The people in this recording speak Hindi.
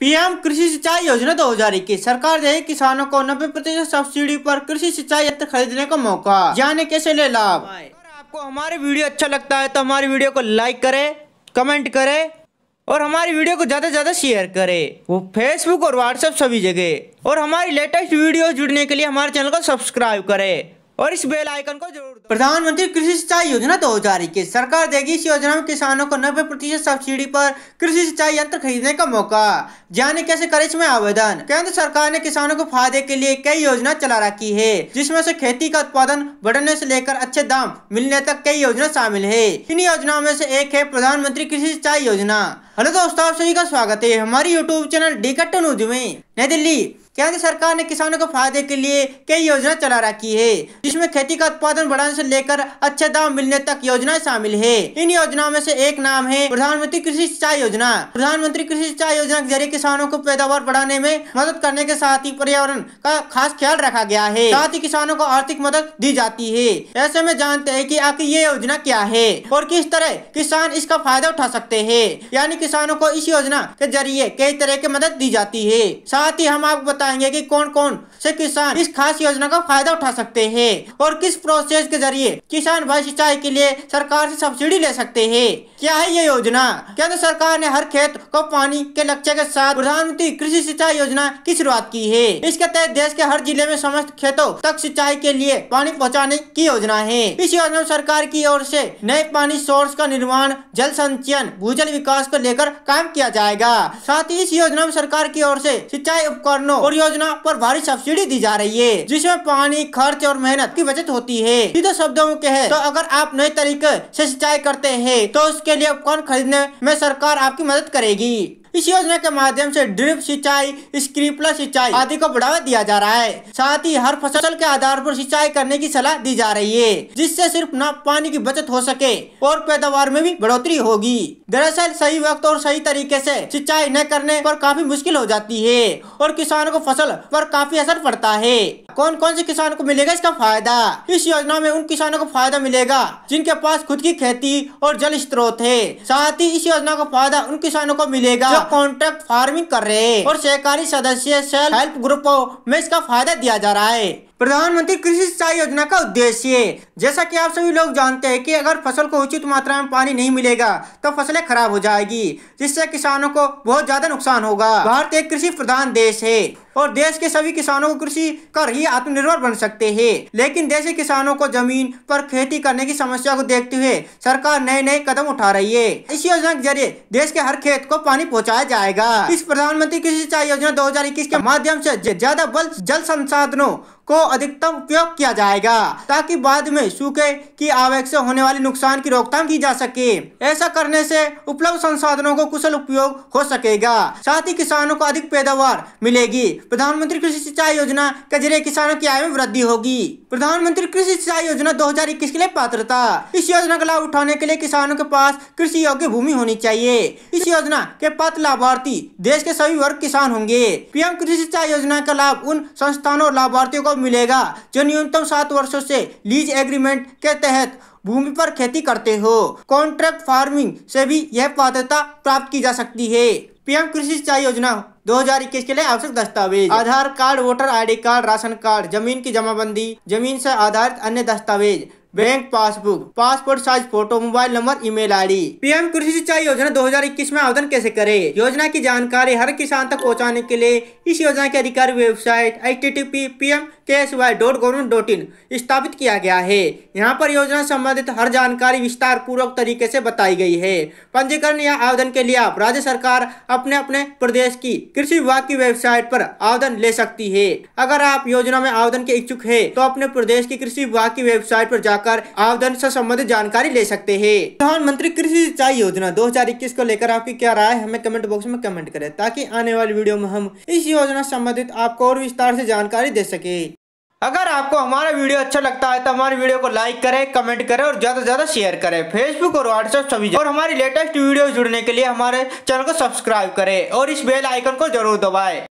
पीएम कृषि सिंचाई योजना दो हज़ार इक्कीस। सरकार देगी किसानों को नब्बे प्रतिशत सब्सिडी पर कृषि सिंचाई यंत्र खरीदने का मौका। जाने कैसे ले लाभ। आपको हमारे वीडियो अच्छा लगता है तो हमारी वीडियो को लाइक करें, कमेंट करें और हमारी वीडियो को ज़्यादा से ज़्यादा शेयर करें। वो फेसबुक और व्हाट्सएप सभी जगह। और हमारी लेटेस्ट वीडियो जुड़ने के लिए हमारे चैनल को सब्सक्राइब करें। और इस बेल आइकन को ज़रूर प्रधानमंत्री कृषि सिंचाई योजना दो हज़ार इक्कीस। सरकार देगी इस योजना में किसानों को नब्बे प्रतिशत सब्सिडी पर कृषि सिंचाई यंत्र खरीदने का मौका। जाने कैसे करें इसमें आवेदन? केंद्र सरकार ने किसानों को फ़ायदे के लिए कई योजना चला रखी है, जिसमें से खेती का उत्पादन बढ़ने से लेकर अच्छे दाम मिलने तक कई योजना शामिल है। इन योजनाओं में से एक है प्रधानमंत्री कृषि सिंचाई योजना। हेलो दोस्तों, आप सभी का स्वागत है हमारी यूट्यूब चैनल डी न्यूज़ में। नई दिल्ली केंद्र सरकार ने किसानों को फ़ायदे के लिए कई योजना चला रखी है, जिसमें खेती का उत्पादन बढ़ाने से लेकर अच्छे दाम मिलने तक योजनाएँ शामिल है। इन योजनाओं में से एक नाम है प्रधानमंत्री कृषि सिंचाई योजना। प्रधानमंत्री कृषि सिंचाई योजना के ज़रिए किसानों को पैदावार बढ़ाने में मदद करने के साथ ही पर्यावरण का खास ख्याल रखा गया है। साथ ही किसानों को आर्थिक मदद दी जाती है। ऐसे में जानते हैं की आखिर ये योजना क्या है और किस तरह किसान इसका फ़ायदा उठा सकते हैं। यानी किसानों को इस योजना के ज़रिए कई तरह की मदद दी जाती है। साथ ही हम आपको बताएँगे कि कौन कौन से किसान इस खास योजना का फ़ायदा उठा सकते हैं और किस प्रोसेस के ज़रिए किसान भाई सिंचाई के लिए सरकार से सब्सिडी ले सकते हैं। क्या है ये योजना? केंद्र सरकार ने हर खेत को पानी के लक्ष्य के साथ प्रधानमंत्री कृषि सिंचाई योजना की शुरुआत की है। इसके तहत देश के हर ज़िले में समस्त खेतों तक सिंचाई के लिए पानी पहुँचाने की योजना है। इस योजना में सरकार की ओर से नए पानी सोर्स का निर्माण, जल संचयन, भूजल विकास को लेकर काम किया जाएगा। साथ ही इस योजना में सरकार की ओर से सिंचाई उपकरणों और योजना पर भारी सब्सिडी दी जा रही है, जिसमें पानी, खर्च और मेहनत की बचत होती है। सीधे शब्दों में कहे तो अगर आप नए तरीके से सिंचाई करते हैं तो उसके लिए उपकरण खरीदने में सरकार आपकी मदद करेगी? इस योजना के माध्यम से ड्रिप सिंचाई, स्क्रिपलर सिंचाई आदि को बढ़ावा दिया जा रहा है। साथ ही हर फ़सल के आधार पर सिंचाई करने की सलाह दी जा रही है, जिससे सिर्फ़ न पानी की बचत हो सके और पैदावार में भी बढ़ोतरी होगी। दरअसल, सही वक्त और सही तरीके से सिंचाई न करने पर काफ़ी मुश्किल हो जाती है और किसानों को फ़सल पर काफ़ी असर पड़ता है। कौन कौन से किसानों को मिलेगा इसका फ़ायदा? इस योजना में उन किसानों को फ़ायदा मिलेगा, जिनके पास खुद की खेती और जल स्रोत है। साथ ही इस योजना का फ़ायदा उन किसानों को मिलेगा कॉन्ट्रैक्ट फ़ार्मिंग कर रहे हैं और सहकारी सदस्य सेल्फ हेल्प ग्रुपों में इसका फ़ायदा दिया जा रहा है। प्रधानमंत्री कृषि सिंचाई योजना का उद्देश्य जैसा कि आप सभी लोग जानते हैं कि अगर फ़सल को उचित मात्रा में पानी नहीं मिलेगा तो फ़सलें खराब हो जाएगी, जिससे किसानों को बहुत ज़्यादा नुकसान होगा। भारत एक कृषि प्रधान देश है और देश के सभी किसानों को कृषि कर ही आत्मनिर्भर बन सकते हैं। लेकिन देश के किसानों को ज़मीन पर खेती करने की समस्या को देखते हुए सरकार नए नए कदम उठा रही है। इस योजना के ज़रिए देश के हर खेत को पानी पहुँचाया जाएगा। इस प्रधानमंत्री कृषि सिंचाई योजना 2021 के माध्यम से ज़्यादा बल जल संसाधनों को अधिकतम उपयोग किया जाएगा, ताकि बाद में सूखे की आवक से होने वाले नुकसान की रोकथाम की जा सके। ऐसा करने से उपलब्ध संसाधनों को कुशल उपयोग हो सकेगा। साथ ही किसानों को अधिक पैदावार मिलेगी। प्रधानमंत्री कृषि सिंचाई योजना के ज़रिए किसानों की आय में वृद्धि होगी। प्रधानमंत्री कृषि सिंचाई योजना 2021 के लिए पात्रता। इस योजना का लाभ उठाने के लिए किसानों के पास कृषि योग्य भूमि होनी चाहिए। इस योजना के पात्र लाभार्थी देश के सभी वर्ग किसान होंगे। पीएम कृषि सिंचाई योजना का लाभ उन संस्थानों और लाभार्थियों को मिलेगा, जो न्यूनतम सात वर्षों से लीज एग्रीमेंट के तहत भूमि पर खेती करते हो। कॉन्ट्रैक्ट फ़ार्मिंग से भी यह पात्रता प्राप्त की जा सकती है। पीएम कृषि सिंचाई योजना 2021 के लिए आवश्यक दस्तावेज़। Aadhaar card, voter ID card, ration card, ज़मीन की जमाबंदी, ज़मीन से आधारित अन्य दस्तावेज़। Bank passbook, passport size photo, mobile number, email ID. PM कृषि सिंचाई योजना 2021 में आवेदन कैसे करें? योजना की जानकारी हर किसान तक पहुँचाने के लिए इस योजना की अधिकारी website H T T P P M K S Y dot government dot in स्थापित किया गया है। यहाँ पर योजना संबंधित हर जानकारी विस्तार पूर्वक तरीके से बताई गई है। पंजीकरण या आवेदन के लिए आप राज्य सरकार अपने अपने प्रदेश की कृषि विभाग की वेबसाइट पर आवेदन ले सकती है। अगर आप योजना में आवेदन के इच्छुक है तो अपने प्रदेश की कृषि विभाग की वेबसाइट पर जाकर जाकर आवेदन से संबंधित जानकारी ले सकते हैं। प्रधानमंत्री कृषि सिंचाई योजना 2021 को लेकर आपकी क्या राय हमें कमेंट बॉक्स में कमेंट करें ताकि आने वाली वीडियो में हम इस योजना संबंधित आपको और विस्तार से जानकारी दे सके। अगर आपको हमारा वीडियो अच्छा लगता है तो हमारे वीडियो को लाइक करें, कमेंट करें और ज़्यादा से ज़्यादा शेयर करें। फेसबुक और व्हाट्सएप सभी और हमारी लेटेस्ट वीडियो जुड़ने के लिए हमारे चैनल को सब्सक्राइब करें और इस बेल आइकन को ज़रूर दबाएँ।